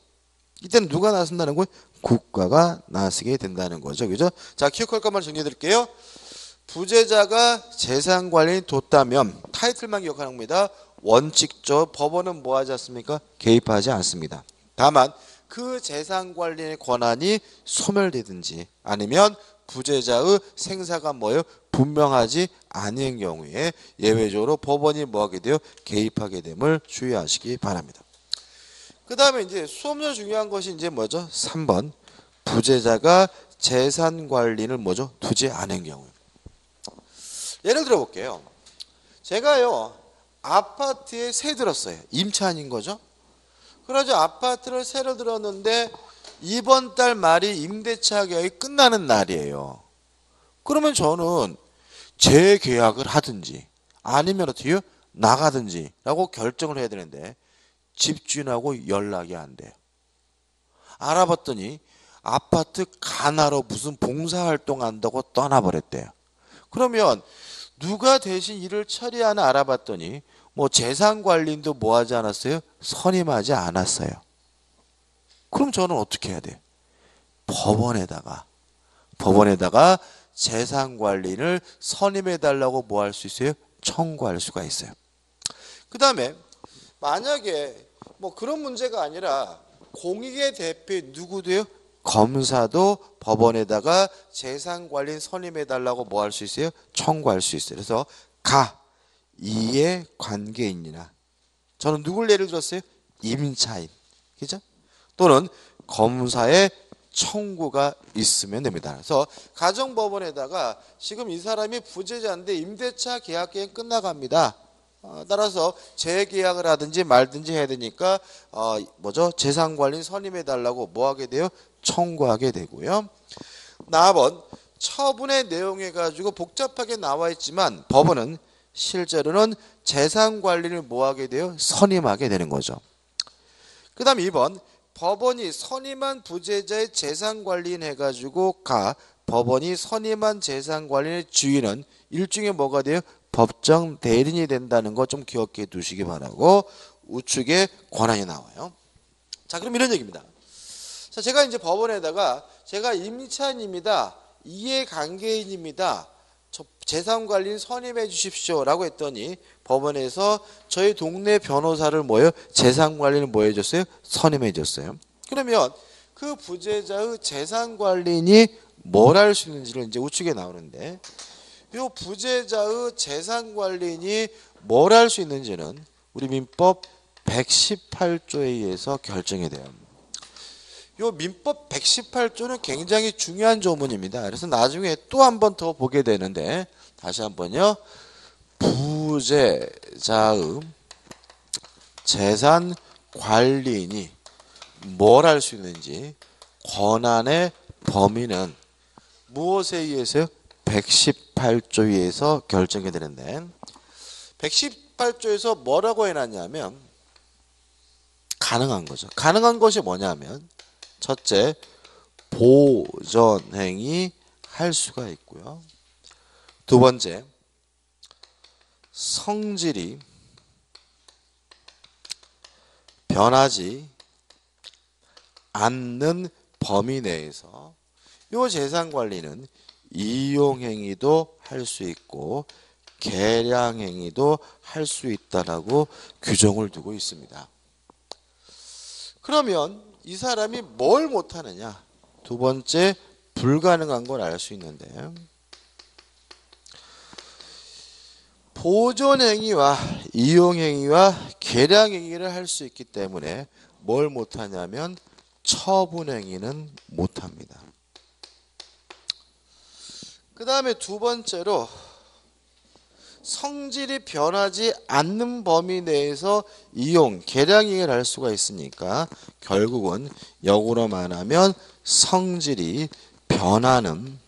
이때는 누가 나선다는 거예요? 국가가 나서게 된다는 거죠. 그죠? 자, 기억할 것만 정리해 드릴게요. 부재자가 재산 관리를 뒀다면 타이틀만 기억하는 겁니다. 원칙적 법원은 뭐 하지 않습니까? 개입하지 않습니다. 다만 그 재산 관리의 권한이 소멸되든지 아니면 부재자의 생사가 뭐예요? 분명하지 않은 경우에 예외적으로 법원이 뭐하게 돼요? 개입하게 됨을 주의하시기 바랍니다. 그 다음에 이제 수업로 중요한 것이 이제 뭐죠? 3번 부재자가 재산 관리를 뭐죠? 두지 않은 경우. 예를 들어 볼게요. 제가요 아파트에 새 들었어요. 임차인인 거죠. 그러죠 아파트를 새로 들었는데 이번 달 말이 임대차 계약이 끝나는 날이에요. 그러면 저는 재계약을 하든지 아니면 어떻게 나가든지 라고 결정을 해야 되는데 집주인하고 연락이 안 돼요. 알아봤더니 아파트 가나로 무슨 봉사활동 한다고 떠나버렸대요. 그러면 누가 대신 일을 처리하나 알아봤더니 뭐 재산 관리인도 뭐 하지 않았어요? 선임하지 않았어요. 그럼 저는 어떻게 해야 돼? 법원에다가 법원에다가 재산 관리를 선임해 달라고 뭐 할 수 있어요? 청구할 수가 있어요. 그 다음에 만약에 뭐 그런 문제가 아니라 공익의 대표 누구 돼요? 검사도 법원에다가 재산 관리 선임해 달라고 뭐 할 수 있어요? 청구할 수 있어요. 그래서 가 이해 관계인이나 저는 누굴 예를 들었어요? 임차인. 그죠? 또는 검사의 청구가 있으면 됩니다. 그래서 가정법원에다가 지금 이 사람이 부재자인데 임대차 계약기간 끝나갑니다. 어, 따라서 재계약을 하든지 말든지 해야 되니까 어, 뭐죠? 재산 관리 선임해 달라고 뭐 하게 돼요? 청구하게 되고요. 나번 처분의 내용해 가지고 복잡하게 나와 있지만 법원은 실제로는 재산 관리를 뭐 하게 돼요? 선임하게 되는 거죠. 그다음 2번 법원이 선임한 부재자의 재산 관리인 해 가지고 가 법원이 선임한 재산 관리의 주인은 일종의 뭐가 돼요? 법정 대리인이 된다는 거 좀 기억해 두시기 바라고 우측에 권한이 나와요. 자, 그럼 이런 얘기입니다. 자, 제가 이제 법원에다가 제가 임차인입니다. 이해관계인입니다. 재산관리인 선임해 주십시오라고 했더니 법원에서 저희 동네 변호사를 뭐요? 재산관리를 뭐 해줬어요? 선임해 줬어요. 그러면 그 부재자의 재산관리인이 뭘 할 수 있는지를 이제 우측에 나오는데 이 부재자의 재산 관리인이 뭘 할 수 있는지는 우리 민법 118조에 의해서 결정이 돼요. 요 민법 118조는 굉장히 중요한 조문입니다. 그래서 나중에 또 한 번 더 보게 되는데 다시 한번요. 부재자의 재산 관리인이 뭘 할 수 있는지 권한의 범위는 무엇에 의해서요? 118조에 의해서 결정이 되는데 118조에서 뭐라고 해놨냐면 가능한 거죠. 가능한 것이 뭐냐면 첫째 보전행위 할 수가 있고요. 두 번째 성질이 변하지 않는 범위 내에서 이 재산 관리는 이용행위도 할 수 있고 계량행위도 할 수 있다라고 규정을 두고 있습니다. 그러면 이 사람이 뭘 못하느냐? 두 번째 불가능한 걸 알 수 있는데 보존행위와 이용행위와 계량행위를 할 수 있기 때문에 뭘 못하냐면 처분행위는 못합니다. 그 다음에 두 번째로 성질이 변하지 않는 범위 내에서 이용, 계량행위를 할 수가 있으니까 결국은 역으로 말하면 성질이 변하는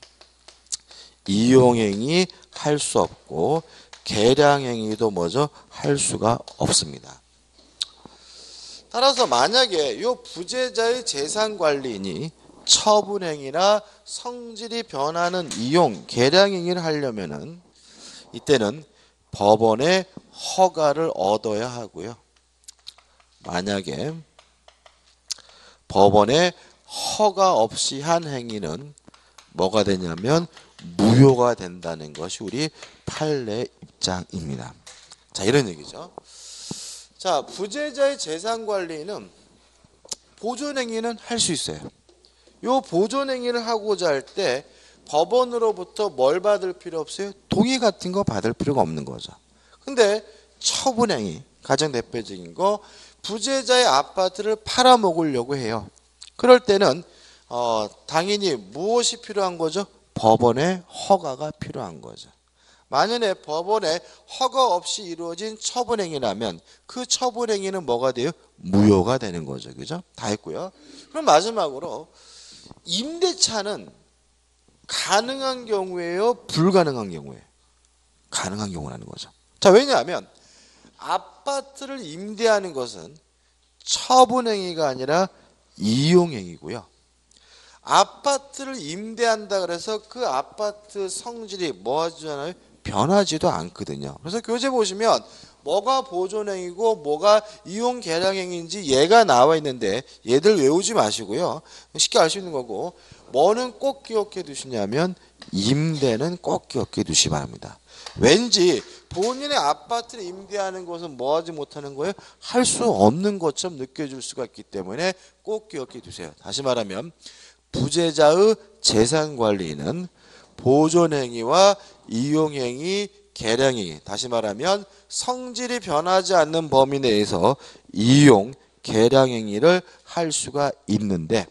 이용행위 할 수 없고 계량행위도 뭐죠? 할 수가 없습니다. 따라서 만약에 이 부재자의 재산관리인이 처분행위나 성질이 변하는 이용, 계량행위를 하려면은 이때는 법원의 허가를 얻어야 하고요. 만약에 법원의 허가 없이 한 행위는 뭐가 되냐면 무효가 된다는 것이 우리 판례 입장입니다. 자, 이런 얘기죠. 자, 부재자의 재산 관리는 보존 행위는 할 수 있어요. 요 보존 행위를 하고자 할 때 법원으로부터 뭘 받을 필요 없어요? 동의 같은 거 받을 필요가 없는 거죠. 근데 처분 행위 가장 대표적인 거 부재자의 아파트를 팔아먹으려고 해요. 그럴 때는 어, 당연히 무엇이 필요한 거죠? 법원의 허가가 필요한 거죠. 만약에 법원의 허가 없이 이루어진 처분행위라면 그 처분행위는 뭐가 돼요? 무효가 되는 거죠. 그죠? 다 했고요. 그럼 마지막으로 임대차는 가능한 경우에요? 불가능한 경우에 가능한 경우라는 거죠. 자, 왜냐하면 아파트를 임대하는 것은 처분행위가 아니라 이용행위고요. 아파트를 임대한다 그래서 그 아파트 성질이 뭐 하잖아요? 변하지도 않거든요. 그래서 교재 보시면 뭐가 보존행위고 뭐가 이용 계량행위인지 얘가 나와 있는데 얘들 외우지 마시고요. 쉽게 알 수 있는 거고 뭐는 꼭 기억해 두시냐면 임대는 꼭 기억해 두시 기 바랍니다. 왠지 본인의 아파트를 임대하는 것은 뭐 하지 못하는 거예요? 할 수 없는 것처럼 느껴질 수가 있기 때문에 꼭 기억해 두세요. 다시 말하면 부재자의 재산 관리는 보존행위와 이용행위, 계량행위 다시 말하면 성질이 변하지 않는 범위 내에서 이용, 계량 행위를 할 수가 있는데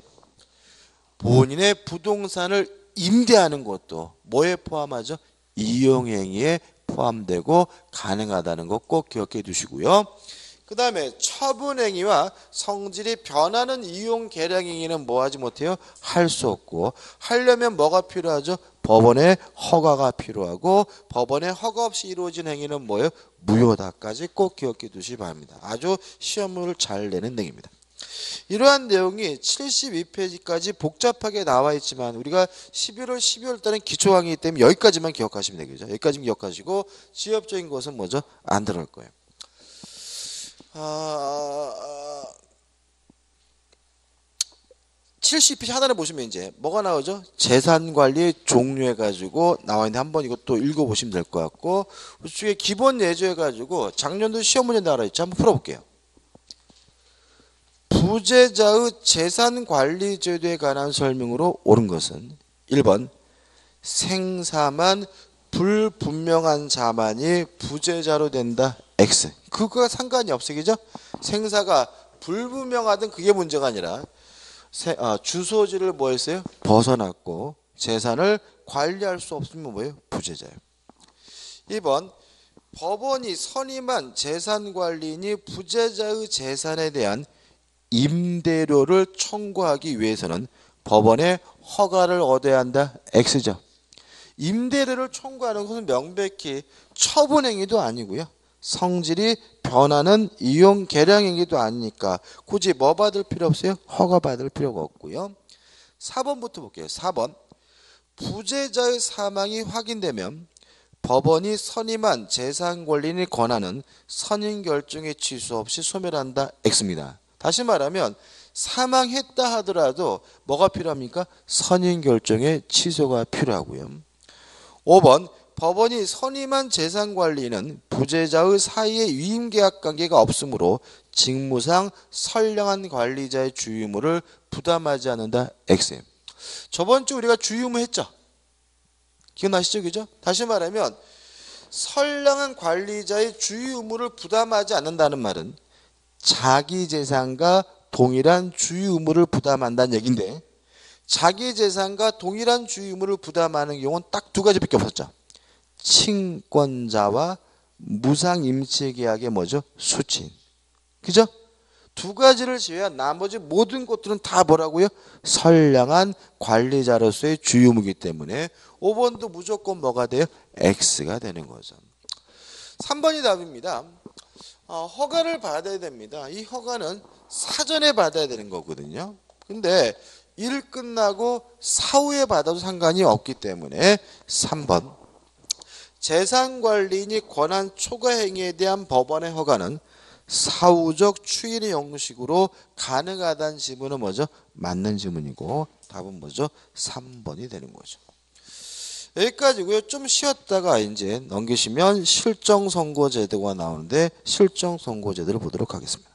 본인의 부동산을 임대하는 것도 뭐에 포함하죠? 이용 행위에 포함되고 가능하다는 거꼭 기억해 두시고요. 그 다음에 처분행위와 성질이 변하는 이용 계량행위는 뭐 하지 못해요? 할 수 없고 하려면 뭐가 필요하죠? 법원의 허가가 필요하고 법원의 허가 없이 이루어진 행위는 뭐예요? 무효다까지 꼭 기억해 두시기 바랍니다. 아주 시험을 잘 내는 내용입니다. 이러한 내용이 72페이지까지 복잡하게 나와 있지만 우리가 11월, 12월 달은 기초 강의이기 때문에 여기까지만 기억하시면 되겠죠. 여기까지만 기억하시고 지엽적인 것은 뭐죠? 안 들어갈 거예요. 아, 70페이지 하단에 보시면 이제 뭐가 나오죠? 재산 관리 종류해 가지고 나와 있는데 한번 이것도 읽어 보시면 될 것 같고 우측에 기본 예조 해 가지고 작년도 시험 문제 나와 있죠. 한번 풀어 볼게요. 부재자의 재산 관리 제도에 관한 설명으로 옳은 것은 1번 생사만 불분명한 자만이 부재자로 된다. X. 그거가 상관이 없어. 그죠? 생사가 불분명하든 그게 문제가 아니라 세, 아, 주소지를 뭐 했어요? 벗어났고 재산을 관리할 수 없으면 뭐예요? 부재자예요. 2번 법원이 선임한 재산관리인이 부재자의 재산에 대한 임대료를 청구하기 위해서는 법원의 허가를 얻어야 한다. X죠. 임대료를 청구하는 것은 명백히 처분행위도 아니고요. 성질이 변하는 이용 계량행위도 아니니까 굳이 뭐 받을 필요 없어요? 허가 받을 필요가 없고요. 4번부터 볼게요. 4번 부재자의 사망이 확인되면 법원이 선임한 재산 권리인의 권한은 선임 결정의 취소 없이 소멸한다. X입니다. 다시 말하면 사망했다 하더라도 뭐가 필요합니까? 선임 결정의 취소가 필요하고요. 5번 법원이 선임한 재산 관리는 부재자의 사이에 위임 계약 관계가 없으므로 직무상 선량한 관리자의 주의무를 부담하지 않는다. XM. 저번 주 우리가 주의무 했죠? 기억나시죠? 그죠? 다시 말하면 선량한 관리자의 주의 의무를 부담하지 않는다는 말은 자기 재산과 동일한 주의 의무를 부담한다는 얘기인데 자기 재산과 동일한 주의 의무를 부담하는 경우는 딱 두 가지밖에 없었죠. 친권자와 무상 임치 계약의 뭐죠? 수친. 그죠? 두 가지를 제외한 나머지 모든 것들은 다 뭐라고요? 선량한 관리자로서의 주유무기 때문에 5번도 무조건 뭐가 돼요? X가 되는 거죠. 3번이 답입니다. 어, 허가를 받아야 됩니다. 이 허가는 사전에 받아야 되는 거거든요. 근데 일 끝나고 사후에 받아도 상관이 없기 때문에 3번 재산관리인이 권한 초과 행위에 대한 법원의 허가는 사후적 추인의 형식으로 가능하다는 지문은 뭐죠? 맞는 지문이고 답은 뭐죠? 3번이 되는 거죠. 여기까지고요. 좀 쉬었다가 이제 넘기시면 실정 선고 제도가 나오는데 실정 선고 제도를 보도록 하겠습니다.